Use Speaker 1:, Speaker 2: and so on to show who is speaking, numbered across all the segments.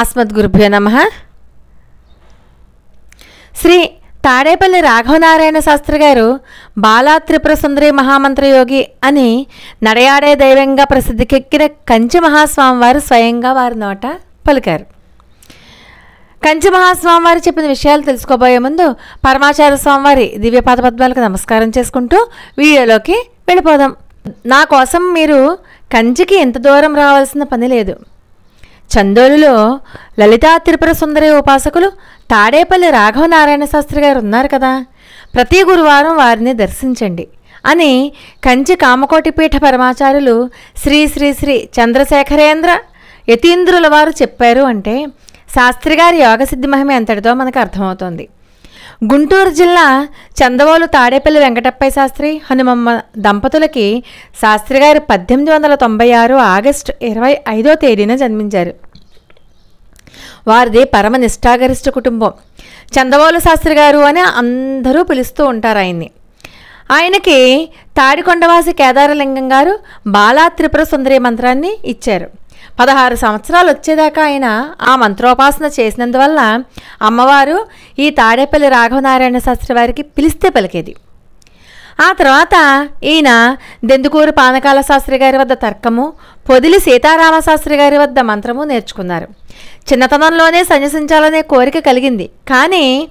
Speaker 1: అస్మద్గురుభ్యో నమ. శ్రీ తాడేపల్లి రాఘవనారాయణ శాస్త్రి గారు బాలా త్రిపుర సుందరి మహామంత్రయోగి అని నడయాడే దైవంగా ప్రసిద్ధికెక్కిన కంచి మహాస్వామి వారు స్వయంగా వారి నోట పలికారు. కంచి మహాస్వామి వారు చెప్పిన విషయాలు తెలుసుకోబోయే ముందు పరమాచార్య స్వామివారి దివ్య పాదపద్మాలకు నమస్కారం చేసుకుంటూ వీడియోలోకి వెళ్ళిపోదాం. నా కోసం మీరు కంచికి ఎంత దూరం రావాల్సిన పని లేదు. చందోలులో లలితా త్రిపుర సుందరి ఉపాసకులు తాడేపల్లి రాఘవనారాయణ శాస్త్రి గారు ఉన్నారు కదా. ప్రతి గురువారం వారిని దర్శించండి అని కంచి కామకోటి పీఠ పరమాచార్యులు శ్రీ శ్రీ శ్రీ చంద్రశేఖరేంద్ర యతీంద్రుల వారు చెప్పారు అంటే శాస్త్రి గారి యోగసిద్ధి మహిమ ఎంతటిదో మనకు అర్థమవుతోంది. గుంటూరు జిల్లా చందవోలు తాడేపల్లి వెంకటప్పయ్య శాస్త్రి హనుమమ్మ దంపతులకి శాస్త్రి గారు పద్దెనిమిది వందల తొంభై ఆరు ఆగస్టు ఇరవై ఐదో తేదీన జన్మించారు. వారిది పరమ నిష్ఠాగరిష్ట కుటుంబం. చందవోలు శాస్త్రి గారు అని అందరూ పిలుస్తూ ఉంటారు ఆయన్ని. ఆయనకి తాడికొండవాసి కేదారలింగం గారు బాలా త్రిపుర సుందరి మంత్రాన్ని ఇచ్చారు. పదహారు సంవత్సరాలు వచ్చేదాకా ఆయన ఆ మంత్రోపాసన చేసినందువల్ల అమ్మవారు ఈ తాడేపల్లి రాఘవనారాయణ శాస్త్రి వారికి పిలిస్తే పలికేది. ఆ తర్వాత ఈయన దెందుకూరు పానకాల శాస్త్రి గారి వద్ద తర్కము పొదిలి సీతారామ శాస్త్రి గారి వద్ద మంత్రము నేర్చుకున్నారు. చిన్నతనంలోనే సన్యసించాలనే కోరిక కలిగింది. కానీ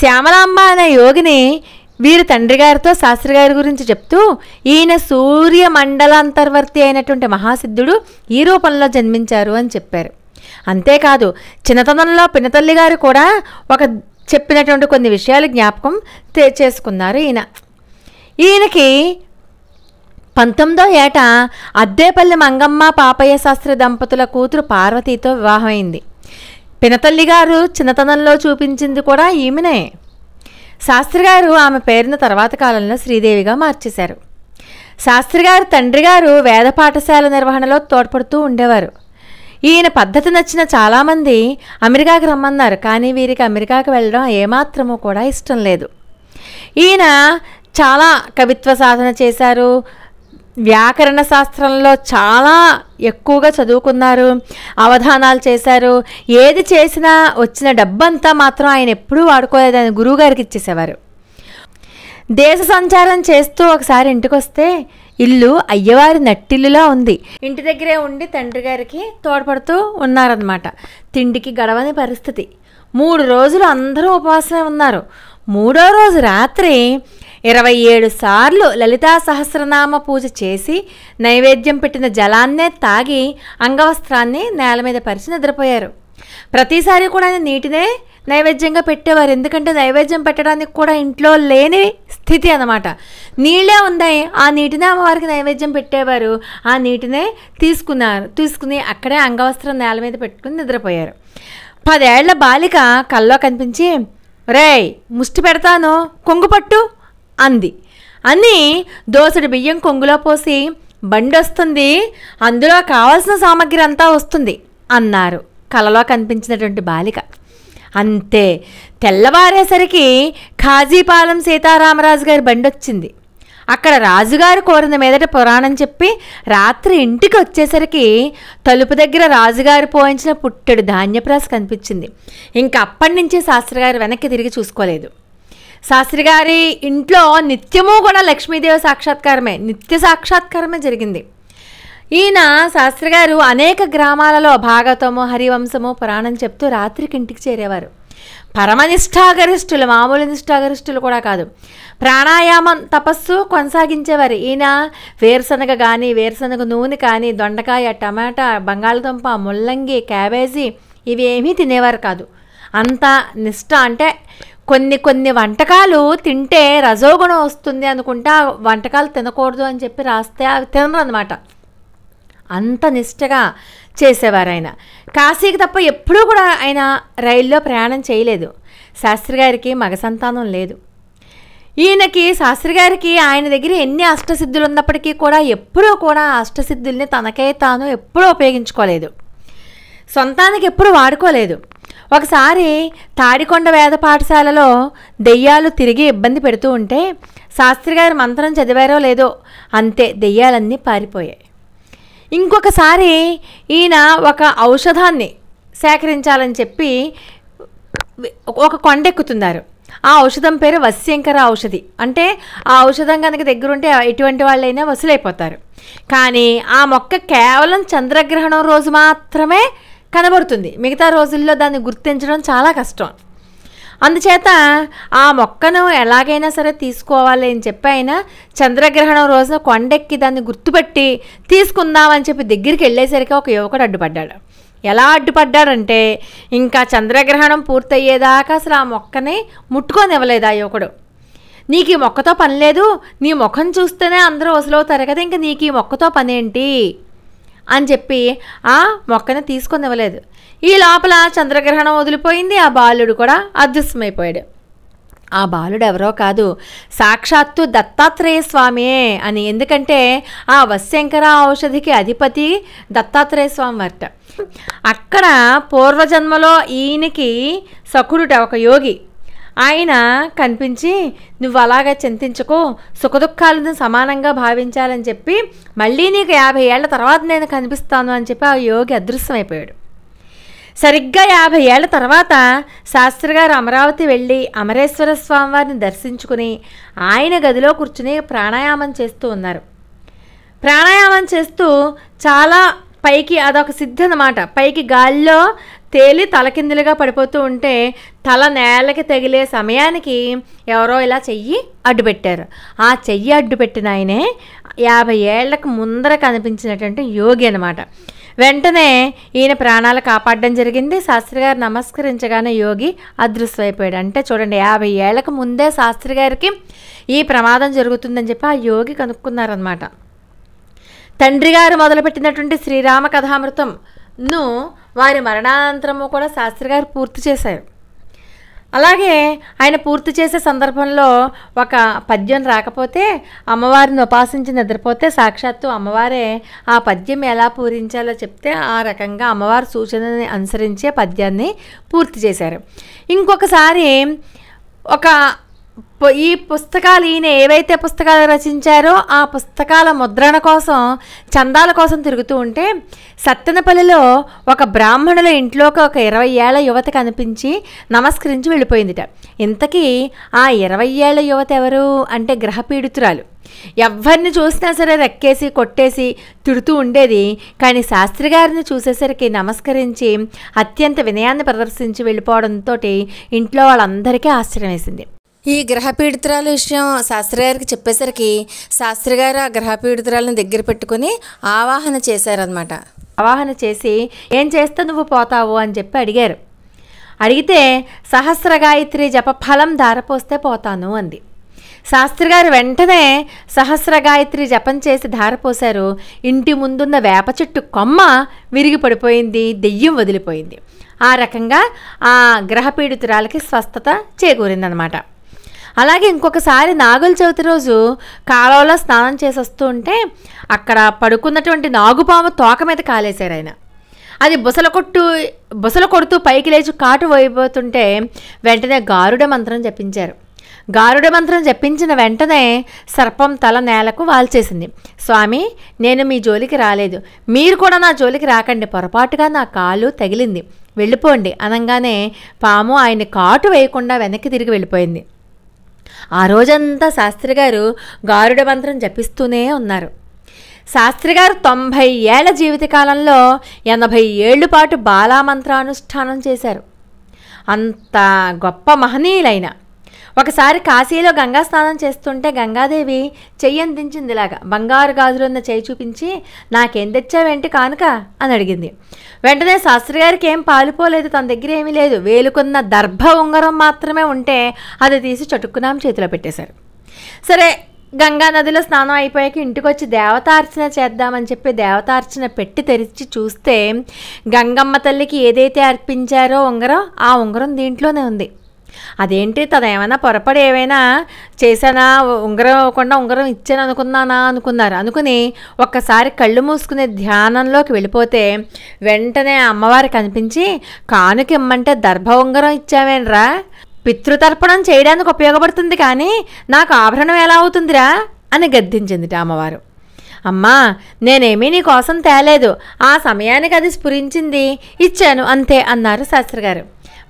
Speaker 1: శ్యామలాంబ అనే యోగిని వీరి తండ్రి గారితో శాస్త్రి గారి గురించి చెప్తూ ఈయన సూర్య మండలాంతర్వర్తి అయినటువంటి మహాసిద్ధుడు ఈ రూపంలో జన్మించారు అని చెప్పారు. అంతేకాదు చిన్నతనంలో పినతల్లి గారు కూడా ఒక చెప్పినటువంటి కొన్ని విషయాలు జ్ఞాపకం తే- చేసుకున్నారు ఈయన. ఈయనకి పంతొమ్మిదో ఏట అద్దేపల్లి మంగమ్మ పాపయ్య శాస్త్రి దంపతుల కూతురు పార్వతీతో వివాహమైంది. పినతల్లి గారు చిన్నతనంలో చూపించింది కూడా ఈమెనే. శాస్త్రి గారు ఆమె పేరును తర్వాత కాలంలో శ్రీదేవిగా మార్చేశారు. శాస్త్రి గారు తండ్రి గారు వేద పాఠశాల నిర్వహణలో తోడ్పడుతూ ఉండేవారు. ఈయన పద్ధతి నచ్చిన చాలామంది అమెరికాకి రమ్మన్నారు కానీ వీరికి అమెరికాకి వెళ్ళడం ఏమాత్రమూ కూడా ఇష్టం లేదు. ఈయన చాలా కవిత్వ సాధన చేశారు వ్యాకరణ శాస్త్రంలో చాలా ఎక్కువగా చదువుకున్నారు అవధానాలు చేశారు. ఏది చేసినా వచ్చిన డబ్బంతా మాత్రం ఆయన ఎప్పుడూ వాడుకోలేదని గురువుగారికి ఇచ్చేసేవారు. దేశ సంచారం చేస్తూ ఒకసారి ఇంటికి వస్తే ఇల్లు అయ్యవారి నట్టిల్లులా ఉంది. ఇంటి దగ్గరే ఉండి తండ్రి గారికి తోడ్పడుతూ ఉన్నారనమాట తిండికి గడవని పరిస్థితి. మూడు రోజులు అందరూ ఉపవాసమే ఉన్నారు. మూడో రోజు రాత్రి ఇరవై ఏడు సార్లు లలితా సహస్రనామ పూజ చేసి నైవేద్యం పెట్టిన జలాన్నే తాగి అంగవస్త్రాన్ని నేల మీద పరిచి నిద్రపోయారు. ప్రతిసారి కూడా ఆయన నీటినే నైవేద్యంగా పెట్టేవారు. ఎందుకంటే నైవేద్యం పెట్టడానికి కూడా ఇంట్లో లేని స్థితి అన్నమాట. నీళ్ళే ఉన్నాయి. ఆ నీటినే అమ్మవారికి నైవేద్యం పెట్టేవారు. ఆ నీటినే తీసుకున్నారు. తీసుకుని అక్కడే అంగవస్త్రం నేల మీద పెట్టుకుని నిద్రపోయారు. పదేళ్ళ బాలిక కల్లో కనిపించి రేయ్ ముష్టి పెడతాను. కొంగు పట్టు. అంది. అని దోసడి బియ్యం కొంగులో పోసి బండి వస్తుంది అందులో కావాల్సిన సామాగ్రి అంతా వస్తుంది అన్నారు కలలో కనిపించినటువంటి బాలిక. అంతే తెల్లవారేసరికి ఖాజీపాలెం సీతారామరాజు గారి బండి వచ్చింది అక్కడ రాజుగారు కోరిన మీదట పురాణం చెప్పి రాత్రి ఇంటికి వచ్చేసరికి తలుపు దగ్గర రాజుగారు పోయించిన పుట్టెడు ధాన్యప్రాస కనిపించింది. ఇంకా అప్పటి నుంచి శాస్త్రగారు వెనక్కి తిరిగి చూసుకోలేదు. శాస్త్రి గారి ఇంట్లో నిత్యము కూడా లక్ష్మీదేవి సాక్షాత్కారమే నిత్య సాక్షాత్కారమే జరిగింది. ఈయన శాస్త్రి గారు అనేక గ్రామాలలో భాగవతము హరివంశము పురాణం చెప్తూ రాత్రికి ఇంటికి చేరేవారు. పరమనిష్టాగరిష్ఠులు మామూలు నిష్టాగరిష్ఠులు కూడా కాదు. ప్రాణాయామం తపస్సు కొనసాగించేవారు. ఈయన వేరుశనగ కానీ వేరుశనగ నూనె కానీ దొండకాయ టమాటా బంగాళదుంప ముల్లంగి క్యాబేజీ ఇవి ఏమీ తినేవారు కాదు. అంత నిష్ట అంటే కొన్ని కొన్ని వంటకాలు తింటే రజోగుణం వస్తుంది అనుకుంటే ఆ వంటకాలు తినకూడదు అని చెప్పి రాస్తే అవి తినరు అనమాట అంత నిష్టగా చేసేవారు ఆయన కాశీకి తప్ప ఎప్పుడూ కూడా ఆయన రైల్లో ప్రయాణం చేయలేదు. శాస్త్రి గారికి మగ సంతానం లేదు. ఈయనకి శాస్త్రి గారికి ఆయన దగ్గర ఎన్ని అష్టసిద్ధులు ఉన్నప్పటికీ కూడా ఎప్పుడూ కూడా అష్టసిద్ధుల్ని తనకే తాను ఎప్పుడూ ఉపయోగించుకోలేదు. సొంతానికి ఎప్పుడు వాడుకోలేదు. ఒకసారి తాడికొండ వేద పాఠశాలలో దెయ్యాలు తిరిగి ఇబ్బంది పెడుతూ ఉంటే శాస్త్రి గారు మంత్రం చదివారో లేదో అంతే దెయ్యాలన్నీ పారిపోయాయి. ఇంకొకసారి ఈయన ఒక ఔషధాన్ని సేకరించాలని చెప్పి ఒక కొండ ఎక్కుతున్నారు. ఆ ఔషధం పేరు వశ్యంకర ఔషధి. అంటే ఆ ఔషధం కనుక దగ్గరుంటే ఎటువంటి వాళ్ళైనా వసూలైపోతారు. కానీ ఆ మొక్క కేవలం చంద్రగ్రహణం రోజు మాత్రమే కనబడుతుంది. మిగతా రోజుల్లో దాన్ని గుర్తించడం చాలా కష్టం. అందుచేత ఆ మొక్కను ఎలాగైనా సరే తీసుకోవాలి అని చెప్పి ఆయన చంద్రగ్రహణం రోజున కొండెక్కి దాన్ని గుర్తుపెట్టి తీసుకుందామని చెప్పి దగ్గరికి వెళ్ళేసరికి ఒక యువకుడు అడ్డుపడ్డాడు. ఎలా అడ్డుపడ్డాడంటే ఇంకా చంద్రగ్రహణం పూర్తయ్యేదాకా అసలు ఆ మొక్కని ముట్టుకొనివ్వలేదు ఆ యువకుడు. నీకు ఈ మొక్కతో పని లేదు. నీ ముఖం చూస్తేనే అందరూ వసలవుతారు కదా ఇంకా నీకు ఈ మొక్కతో పని ఏంటి అని చెప్పి ఆ మొక్కని తీసుకొని ఇవ్వలేదు. ఈ లోపల చంద్రగ్రహణం వదిలిపోయింది. ఆ బాలుడు కూడా అదృశ్యమైపోయాడు. ఆ బాలుడు ఎవరో కాదు. సాక్షాత్తు దత్తాత్రేయ స్వామియే అని. ఎందుకంటే ఆ వశ్యంకర ఔషధికి అధిపతి దత్తాత్రేయ స్వామి అట. అక్కడ పూర్వజన్మలో ఈయనకి సకుడుట ఒక యోగి ఆయన కనిపించి నువ్వు అలాగా చింతించుకో సుఖదుఖాలను సమానంగా భావించాలని చెప్పి మళ్ళీ నీకు యాభై ఏళ్ళ తర్వాత నేను కనిపిస్తాను అని చెప్పి ఆ యోగి అదృశ్యమైపోయాడు. సరిగ్గా యాభై ఏళ్ళ తర్వాత శాస్త్రిగారు అమరావతి వెళ్ళి అమరేశ్వర స్వామివారిని దర్శించుకుని ఆయన గదిలో కూర్చుని ప్రాణాయామం చేస్తూ ఉన్నారు. ప్రాణాయామం చేస్తూ చాలా పైకి అదొక సిద్ధి అన్నమాట. పైకి గాల్లో తేలి తలకిందులుగా పడిపోతూ ఉంటే తల నేలకి తగిలే సమయానికి ఎవరో ఇలా చెయ్యి అడ్డుపెట్టారు ఆ చెయ్యి అడ్డుపెట్టిన ఆయనే యాభై ఏళ్ళకు ముందర కనిపించినటువంటి యోగి అనమాట వెంటనే ఈయన ప్రాణాలు కాపాడడం జరిగింది. శాస్త్రి గారు నమస్కరించగానే యోగి అదృశ్యమైపోయాడు. అంటే చూడండి యాభై ఏళ్ళకు ముందే శాస్త్రి గారికి ఈ ప్రమాదం జరుగుతుందని చెప్పి ఆ యోగి కనుక్కున్నారనమాట తండ్రి గారు మొదలుపెట్టినటువంటి శ్రీరామ కథామృతంను వారి మరణానంతరము కూడా శాస్త్రి గారు పూర్తి చేశారు. అలాగే ఆయన పూర్తి చేసే సందర్భంలో ఒక పద్యం రాకపోతే అమ్మవారిని ఉపాసించి నిద్రపోతే సాక్షాత్తు అమ్మవారే ఆ పద్యం ఎలా పూరించాలో చెప్తే ఆ రకంగా అమ్మవారి సూచనని అనుసరించే పద్యాన్ని పూర్తి చేశారు. ఇంకొకసారి ఒక ఈ పుస్తకాలు ఈయన ఏవైతే పుస్తకాలు రచించారో ఆ పుస్తకాల ముద్రణ కోసం చందాల కోసం తిరుగుతూ ఉంటే సత్తెనపల్లిలో ఒక బ్రాహ్మణుల ఇంట్లోకి ఒక ఇరవై ఏళ్ళ యువత కనిపించి నమస్కరించి వెళ్ళిపోయిందిట. ఇంతకీ ఆ ఇరవై ఏళ్ళ యువత ఎవరు అంటే గ్రహపీడితురాలు ఎవరిని చూసినా సరే రెక్కేసి కొట్టేసి తిడుతూ ఉండేది కానీ శాస్త్రి గారిని చూసేసరికి నమస్కరించి అత్యంత వినయాన్ని ప్రదర్శించి వెళ్ళిపోవడంతో ఇంట్లో వాళ్ళందరికీ ఆశ్చర్యం వేసింది ఈ గ్రహపీడితురాల విషయం శాస్త్రి గారికి చెప్పేసరికి శాస్త్రి గారు ఆ గ్రహపీడితురాలను దగ్గర పెట్టుకుని ఆవాహన చేశారనమాట ఆవాహన చేసి ఏం చేస్తే నువ్వు పోతావు? అని చెప్పి అడిగారు. అడిగితే సహస్ర గాయత్రి జపఫలం ధారపోస్తే పోతాను అంది. శాస్త్రి గారు వెంటనే సహస్ర గాయత్రి జపం చేసి ధారపోశారు. ఇంటి ముందున్న వేప చెట్టు కొమ్మ విరిగి పడిపోయింది దెయ్యం వదిలిపోయింది. ఆ రకంగా ఆ గ్రహపీడితురాలకి స్వస్థత చేకూరిందనమాట అలాగే ఇంకొకసారి నాగుల చవితి రోజు కాలువలో స్నానం చేసి వస్తూ ఉంటే అక్కడ పడుకున్నటువంటి నాగుపాము తోక మీద కాలేశారు ఆయన. అది బుసల కొట్టు బుసల కొడుతూ పైకి లేచి కాటు వైపోతుంటే వెంటనే గారుడ మంత్రం జపించారు. గారుడ మంత్రం జపించిన వెంటనే సర్పం తల నేలకు వాల్చేసింది. స్వామి నేను మీ జోలికి రాలేదు. మీరు కూడా నా జోలికి రాకండి. పొరపాటుగా నా కాలు తగిలింది. వెళ్ళిపోండి. అనగానే పాము ఆయన కాటు వేయకుండా వెనక్కి తిరిగి వెళ్ళిపోయింది. ఆ రోజంతా శాస్త్రి గారు గారుడ మంత్రం జపిస్తూనే ఉన్నారు. శాస్త్రి గారు తొంభై ఏళ్ళ జీవితకాలంలో ఎనభై ఏళ్ళు పాటు బాలామంత్రానుష్ఠానం చేశారు. అంత గొప్ప మహనీయులైన ఒకసారి కాశీలో గంగా స్నానం చేస్తుంటే గంగాదేవి చెయ్యి అందించింది ఇలాగా బంగారు గాజులున్న చేయి చూపించి నాకేం తెచ్చావేంటి కానుక? అని అడిగింది. వెంటనే శాస్త్రి గారికి ఏం పాలుపోలేదు తన దగ్గర ఏమీ లేదు. వేలుకున్న దర్భ ఉంగరం మాత్రమే ఉంటే అది తీసి చటుక్కునాం చేతిలో పెట్టేశారు. సరే గంగా నదిలో స్నానం అయిపోయాక ఇంటికి వచ్చి దేవతార్చన చేద్దామని చెప్పి దేవతార్చన పెట్టి తెరిచి చూస్తే గంగమ్మ తల్లికి ఏదైతే అర్పించారో ఉంగరం ఆ ఉంగరం దీంట్లోనే ఉంది. అదేంటి తను ఏమైనా పొరపడి ఏమైనా చేశానా? ఉంగరం ఇవ్వకుండా ఉంగరం ఇచ్చాను అనుకున్నానా? అనుకున్నారు. అనుకుని ఒక్కసారి కళ్ళు మూసుకునే ధ్యానంలోకి వెళ్ళిపోతే వెంటనే అమ్మవారు కనిపించి కానుక ఇమ్మంటే దర్భ ఉంగరం ఇచ్చావేనరా పితృతర్పణం చేయడానికి ఉపయోగపడుతుంది కానీ నాకు ఆభరణం ఎలా అవుతుందిరా? అని గద్దించింది అమ్మవారు. అమ్మా నేనేమీ నీ కోసం తేలేదు. ఆ సమయానికి అది స్ఫురించింది. ఇచ్చాను అంతే అన్నారు శాస్త్రి గారు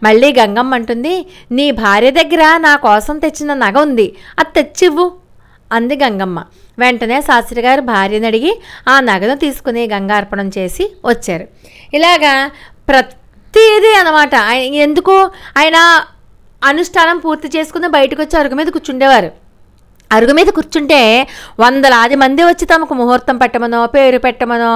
Speaker 1: మళ్ళీ గంగమ్మ అంటుంది నీ భార్య దగ్గర నా కోసం తెచ్చిన నగ ఉంది అది తెచ్చివ్వు. అంది గంగమ్మ. వెంటనే శాస్త్రి గారు భార్యని అడిగి ఆ నగను తీసుకుని గంగార్పణం చేసి వచ్చారు. ఇలాగా ప్రతిదీ అనమాట ఎందుకు? ఆయన అనుష్ఠానం పూర్తి చేసుకుని బయటకు వచ్చి అరుగు మీద కూర్చుండేవారు. అరుగు మీద కూర్చుంటే వందలాది మంది వచ్చి తమకు ముహూర్తం పెట్టమనో పేరు పెట్టమనో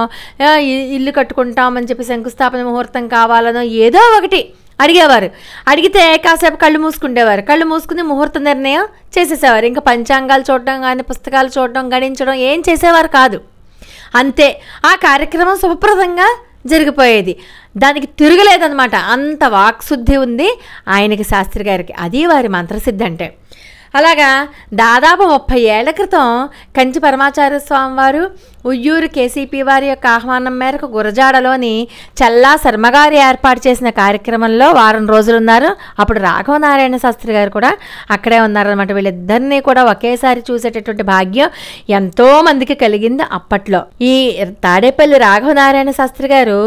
Speaker 1: ఇల్లు కట్టుకుంటామని చెప్పి శంకుస్థాపన ముహూర్తం కావాలనో ఏదో ఒకటి అడిగేవారు. అడిగితే కాసేపు కళ్ళు మూసుకుండేవారు. కళ్ళు మూసుకుని ముహూర్త నిర్ణయం చేసేసేవారు. ఇంకా పంచాంగాలు చూడడం కానీ పుస్తకాలు చూడడం గణించడం ఏం చేసేవారు కాదు. అంతే. ఆ కార్యక్రమం శుభప్రదంగా జరిగిపోయేది. దానికి తిరగలేదన్నమాట. అంత వాక్శుద్ధి ఉంది ఆయనకి శాస్త్రి గారికి. అది వారి మంత్రసిద్ధి అంటే. అలాగా దాదాపు ముప్పై ఏళ్ళ క్రితం కంచి పరమాచార్య స్వామి వారు ఉయ్యూరు కేసీపీ వారి యొక్క ఆహ్వానం మేరకు గురజాడలోని చల్లా శర్మగారి ఏర్పాటు చేసిన కార్యక్రమంలో వారం రోజులున్నారు. అప్పుడు రాఘవనారాయణ శాస్త్రి గారు కూడా అక్కడే ఉన్నారనమాట వీళ్ళిద్దరినీ కూడా ఒకేసారి చూసేటటువంటి భాగ్యం ఎంతో మందికి కలిగింది అప్పట్లో. ఈ తాడేపల్లి రాఘవనారాయణ శాస్త్రి గారు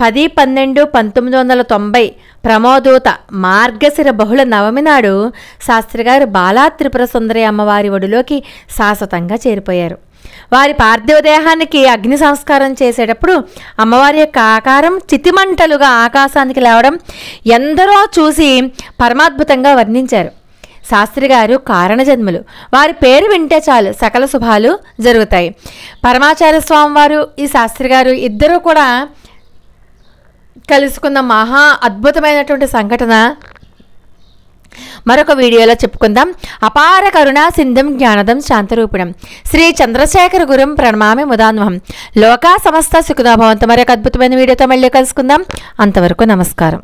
Speaker 1: పది పన్నెండు పంతొమ్మిది వందల తొంభై ప్రమోదూత మార్గశిర బహుళ నవమి నాడు శాస్త్రి గారు బాలా త్రిపుర సుందరి అమ్మవారి ఒడిలోకి శాశ్వతంగా చేరిపోయారు. వారి పార్థివ దేహానికి అగ్ని సంస్కారం చేసేటప్పుడు అమ్మవారి యొక్క ఆకారం చితిమంటలుగా ఆకాశానికి లేవడం ఎందరో చూసి పరమాద్భుతంగా వర్ణించారు. శాస్త్రి గారు కారణజన్ములు వారి పేరు వింటే చాలు సకల శుభాలు జరుగుతాయి. పరమాచార్య స్వామి వారు ఈ శాస్త్రి గారు ఇద్దరూ కూడా కలుసుకున్న మహా అద్భుతమైనటువంటి సంఘటన. మరొక వీడియోలో చెప్పుకుందాం. అపార కరుణా సింధం జ్ఞానదం శాంతరూపిణం. శ్రీ చంద్రశేఖర గురం ప్రణమామి ముదాన్వహం. లోకా సమస్త సుఖదాభవంత మరొక అద్భుతమైన వీడియోతో మళ్ళీ కలుసుకుందాం. అంతవరకు నమస్కారం.